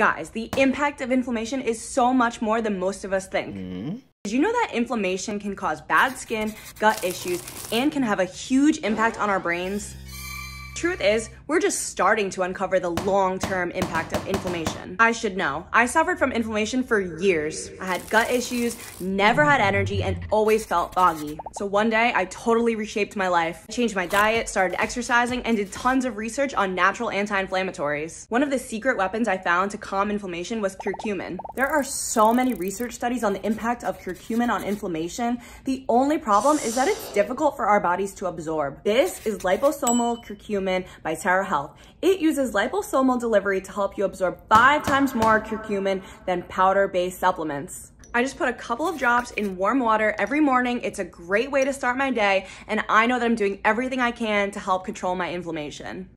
Guys, the impact of inflammation is so much more than most of us think. Mm-hmm. Did you know that inflammation can cause bad skin, gut issues, and can have a huge impact on our brains? Truth is, we're just starting to uncover the long-term impact of inflammation. I should know. I suffered from inflammation for years. I had gut issues, never had energy, and always felt foggy. So one day, I totally reshaped my life. I changed my diet, started exercising, and did tons of research on natural anti-inflammatories. One of the secret weapons I found to calm inflammation was curcumin. There are so many research studies on the impact of curcumin on inflammation. The only problem is that it's difficult for our bodies to absorb. This is liposomal curcumin by Terra Health. It uses liposomal delivery to help you absorb five times more curcumin than powder-based supplements. I just put a couple of drops in warm water every morning. It's a great way to start my day, and I know that I'm doing everything I can to help control my inflammation.